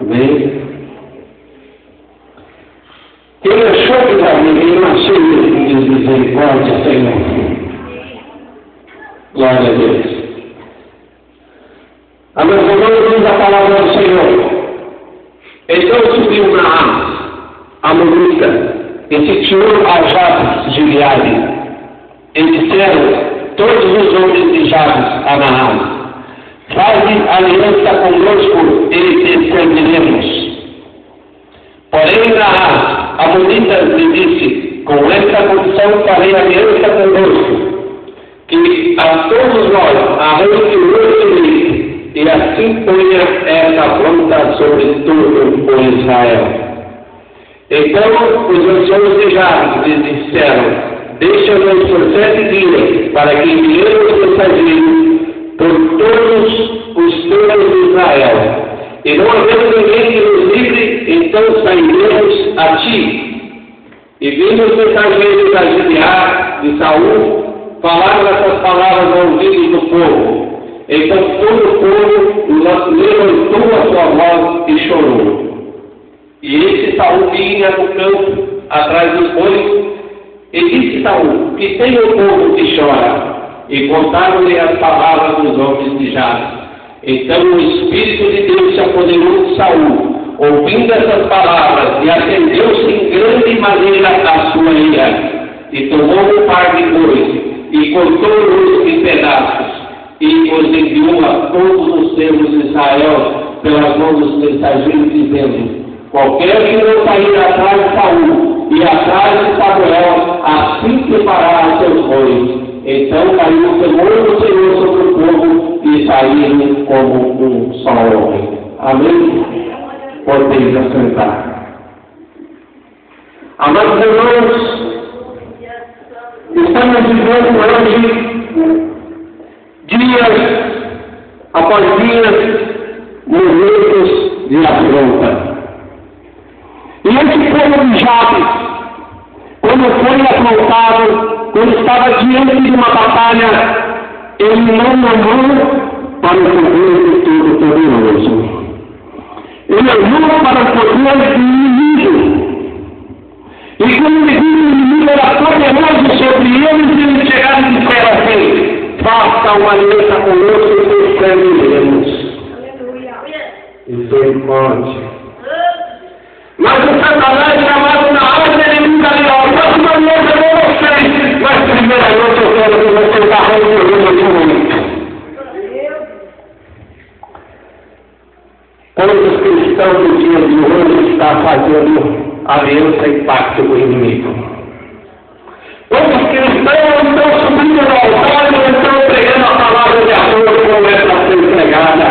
Amém? Ele achou que Davi veio nasceu de misericórdia, Senhor. Glória a Deus. A meus irmãos, diz a palavra do Senhor. Então subiu na a Morita, e tirou a Jabes de Gileade. E disseram todos os homens de Jabes a Naam, Faze aliança conosco e te serviremos. Porém, Naam, a Morita lhe disse, com esta condição farei aliança conosco, que a todos nós arranque o nosso e assim ponha essa afronta sobre todo o Israel. Então os anciãos de Jabes lhe disseram, deixa-nos por sete dias, para que enviemos mensageiros por todos os turnos de Israel. E não havendo ninguém que nos livre, então sairemos a ti. E vindo os mensageiros da Gilead, de Saul, falaram essas palavras ao ouvido do povo. Então todo o povo levantou a sua voz e chorou. E esse Saul vinha no campo, atrás dos bois, e disse Saul, que tem o povo que chora? E contaram-lhe as palavras dos homens de Jabes. Então o Espírito de Deus se apoderou de Saul, ouvindo essas palavras, e acendeu-se em grande maneira a sua ira, e tomou um par de bois, e cortou-os em pedaços, e os enviou a todos os servos de Israel pelas mãos dos mensageiros, dizendo: Qualquer que não sair atrás de Saul e atrás de Samuel, assim separará seus bois. Então caiu o temor do Senhor sobre o povo e saíram como um só homem. Amém? Podeis assentar. Amados irmãos, estamos vivendo hoje dias após dias, momentos de afronta. E esse povo de Jabes, quando foi afrontado, quando estava diante de uma batalha, ele não namorou para o poder de todo poderoso. Ele olhou para o poder do inimigo. E quando ele viu o inimigo era poderoso sobre eles, ele chegava e disse assim, faça uma aliança conosco e serviremos. Misericórdia. Mas o Satanás chamado na alta, ele nunca lhe ó, próxima aliança mas primeiramente eu quero que você vá resolvendo de muito. Quantos cristãos do dia de hoje estão fazendo aliança e pacto com o inimigo? Quantos cristãos estão subindo no altar e estão pregando a palavra de amor como é para ser pregada?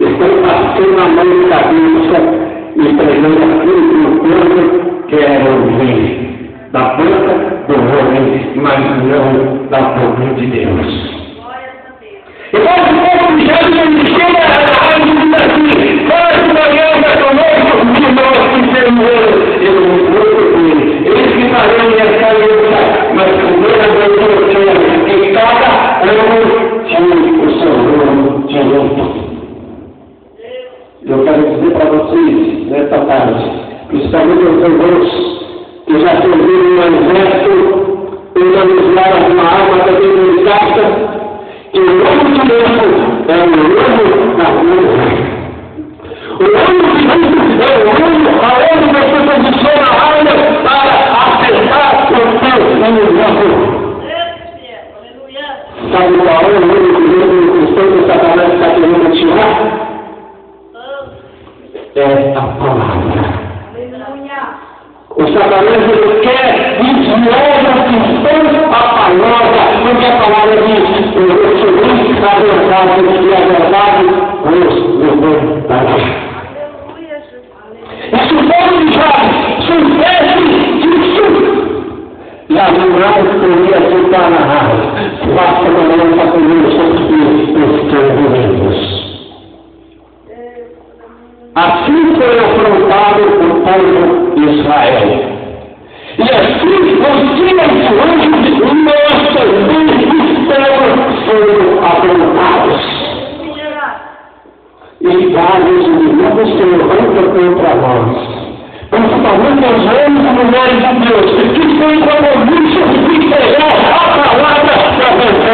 Estão passando a mão de cabeça e pregando aquilo que o povo quer ouvir. Da boca do homem, mas não da boca de Deus. E quando o povo já me chega a rádio e diz assim, faz uma aliança conosco, que nós que seremos, eu não vou eles que farão essa aliança, mas primeiramente eu quero que cada ano tinha o seu nome direito. Eu quero dizer para vocês, nesta tarde, principalmente os irmãos que já serviram no exército, tentando usar uma arma também no caixa, que o nome de Deus é o nome da rua. O nome de Deus é o nome aonde você posiciona a arma para acertar o seu inimigo. Sabe qual é o nome que Deus cristão que a. O Satanás ele quer desviar da cristã a palavra, porque a palavra diz, eu subir a verdade e a verdade vos libertará. Esse povo de Jó soubesse disso, já não teria sido narrado. Basta começar conosco que estão vivos. Assim foi afrontado o povo de Israel. E assim os dias de hoje, nossas leis estão sendo afrontados. E vários inimigos se levantam contra nós. Principalmente os homens e mulheres de Deus, que têm compromissos de pegar a palavra para vencer.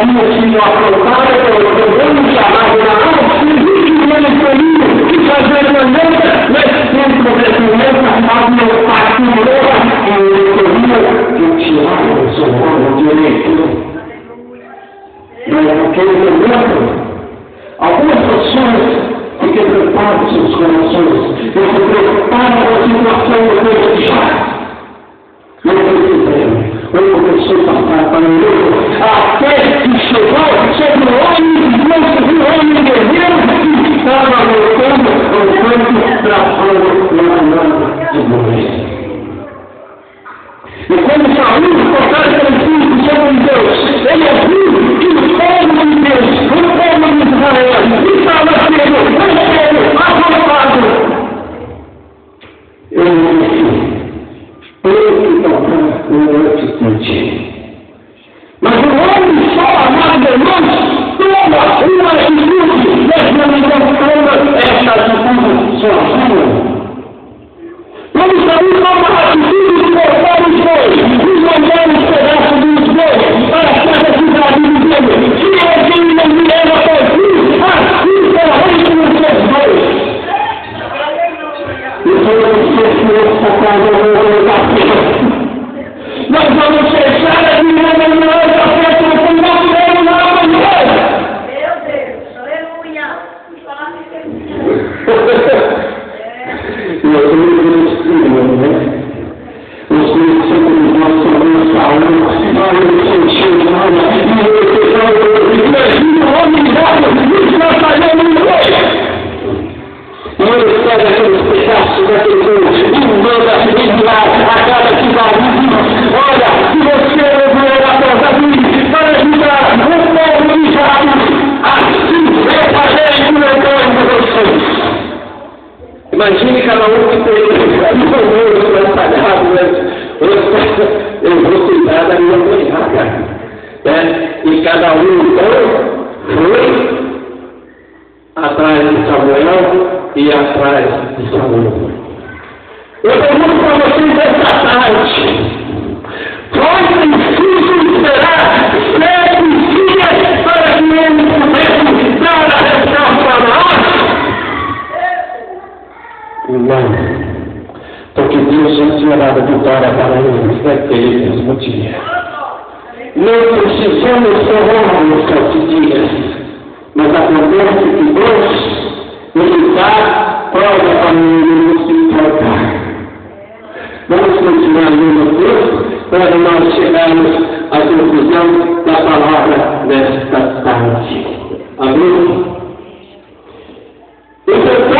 havia sido aprovado pelo governo chamado na Auschwitz, manipulismo e fazer maneta, mas dentro dessa maneta havia um partido e ele queria que tiraram o seu nome direito. Mas naquele momento, algumas pessoas que quebrantaram seus corações. Imagine cada um que tem um atrapalhado, né? Eu vou cuidar da minha cunhada. Né? E cada um, então, foi atrás de Samuel e atrás de Samuel. Eu pergunto para vocês esta tarde: quais é difícil esperar. Porque Deus já tinha dado vitória para eles naquele mesmo dia. Não precisamos ser homens cantigas, mas acontece que Deus, nos dá prova para nos importar. Vamos continuar lendo o texto para nós chegarmos à conclusão da palavra nesta tarde. Amém? Então,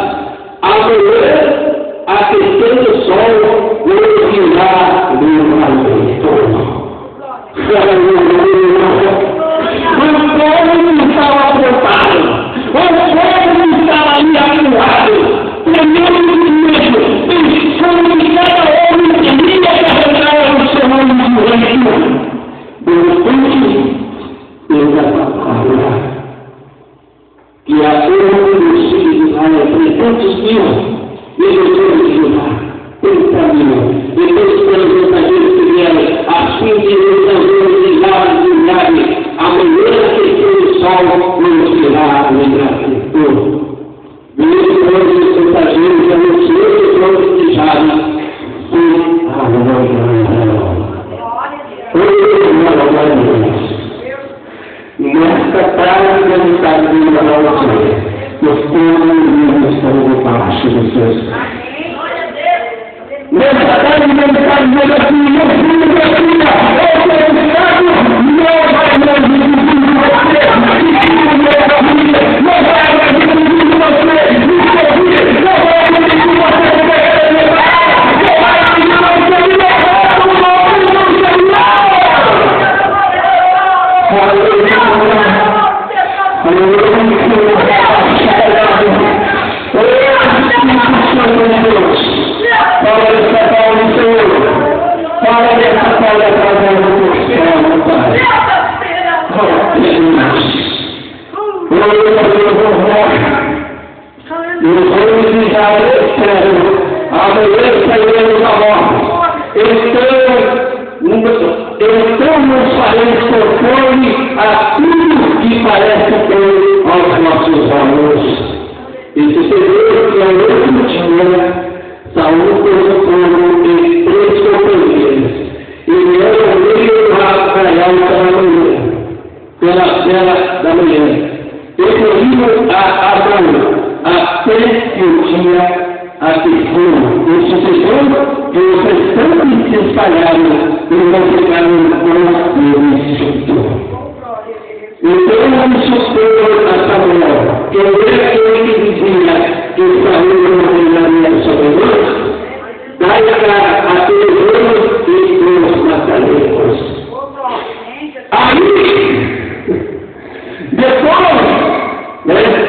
inferno, amanhã sairemos da morte. Então, então nos faremos conforme a tudo que parece bem aos nossos olhos. E se sucedeu que ao outro dia, Saúl fez o povo em três companheiros. e vieram meio arraial pela manhã, pela cena da manhã, e corriam a Abraão, até que o dia assistiu os sucessores e vocês tanto se espalharam e não ficaram com o instrutor. Então o instrutor a Samuel, que é aquele que dizia que Saúl não reinaria sobre nós, dai para aqueles homens e os mataremos. Aí, depois, né,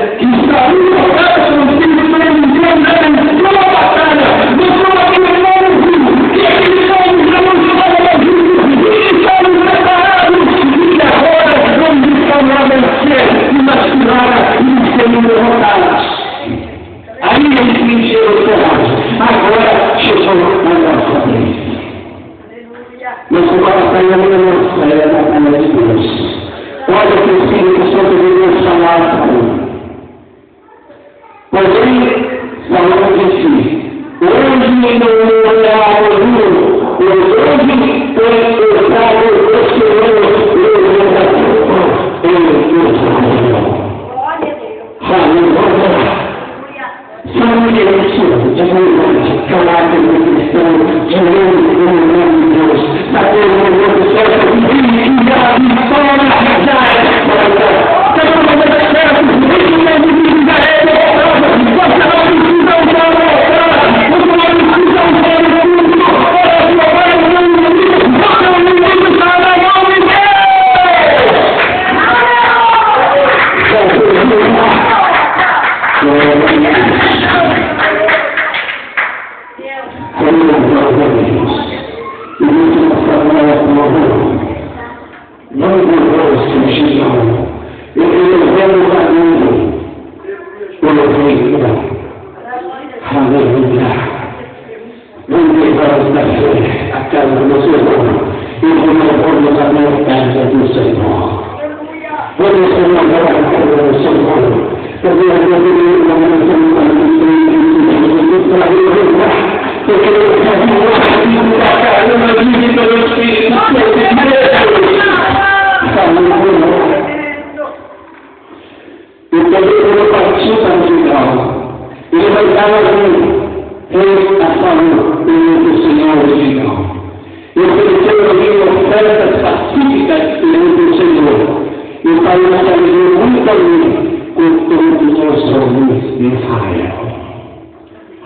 Israel caminhou muito bem, com todos os homens de Israel.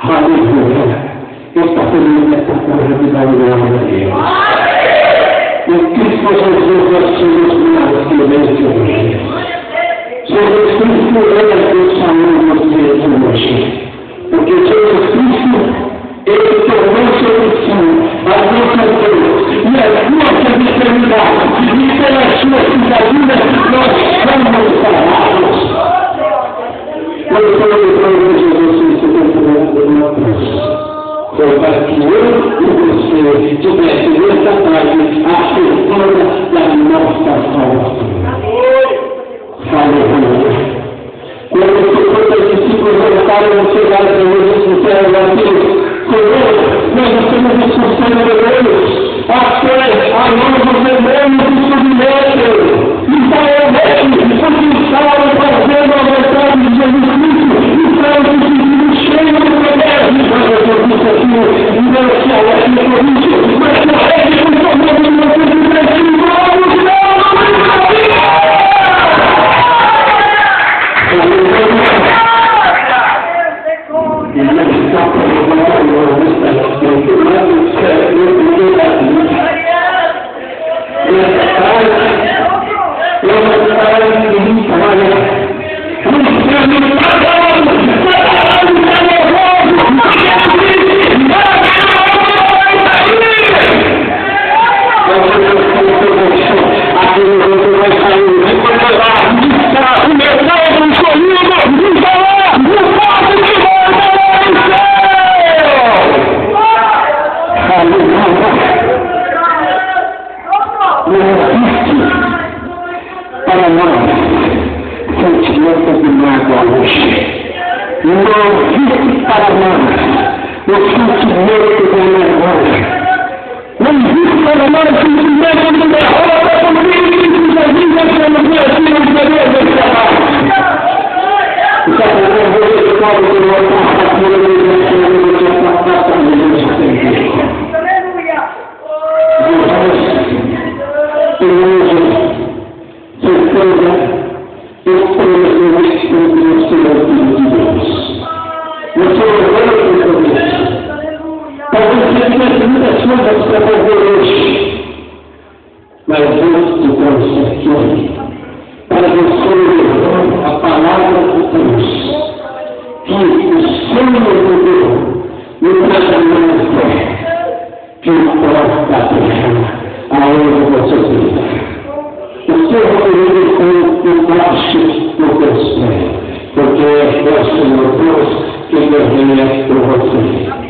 Aleluia! Esta família está correndo da glória a Deus. O Cristo Jesus, nós somos mais que vencedores. Jesus Cristo é Deus falando de hoje. Porque Jesus Cristo mundo, ao seu. E as suas eternidades, e pelas suas cidadinas, nós somos salvados. Eu sou o Senhor Jesus Cristo, que eu na cruz. Foi para que eu e você tivesse nessa tarde a certeza da nossa salvação. Aleluia. Quando os discípulos voltaram a chegar a Jesus, disseram a Deus, Senhor, nós estamos discutindo demônios, até a nós dos demônios do submetem. no gift para nós. Eu sentimento da memória. Não existe para nós sentimento da derrota com Cristo da vida que eu não conheci no poder desse trabalho. O Satanás hoje escolhe que não é uma por você.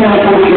Gracias.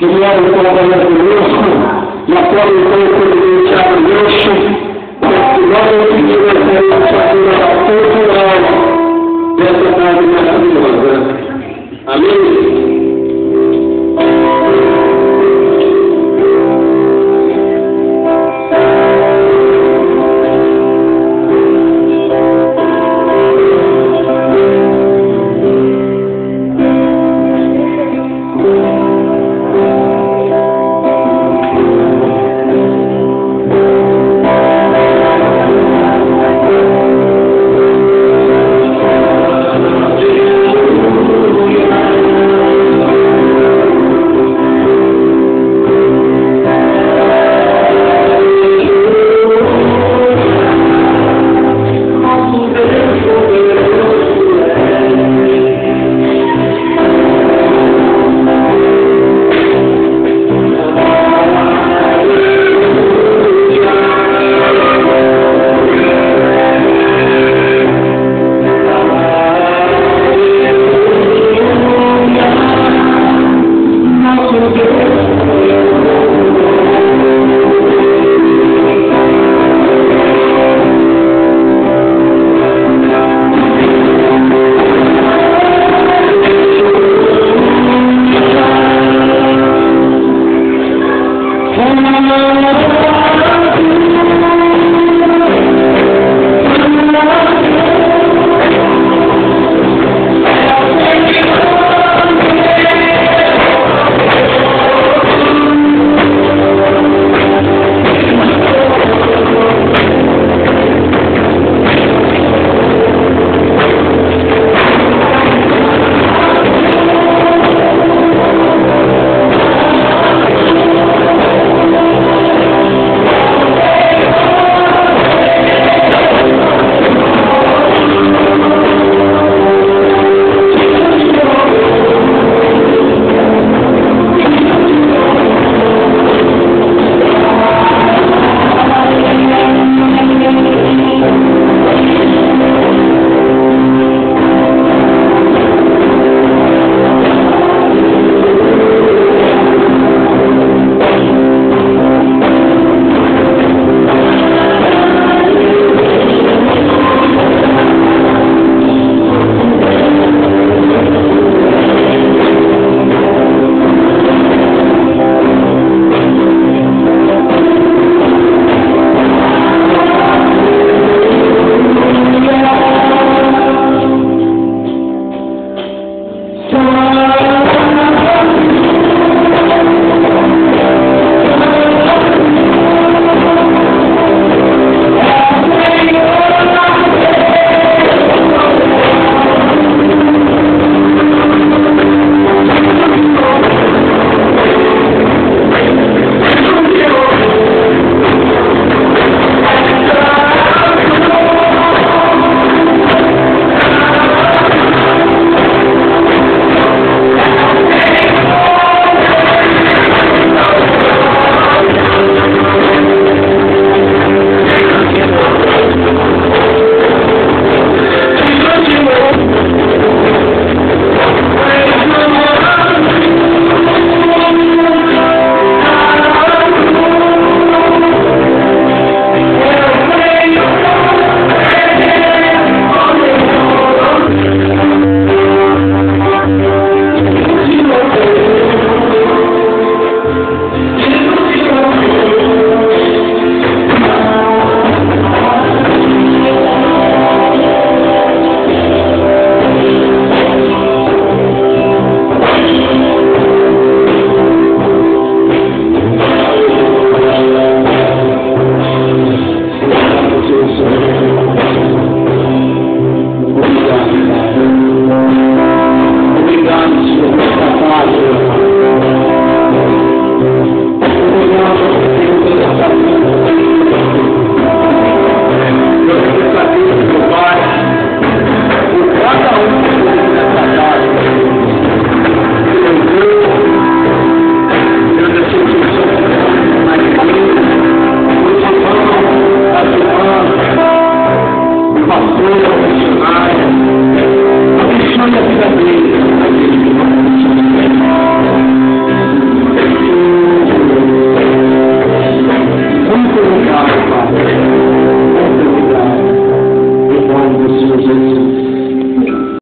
بالله تعالى يوسف يقول البيت الإنسان يوسف واحتمال كثير من الإنسان يعطيه الغاية لا تقابل أحد الغزاة أمين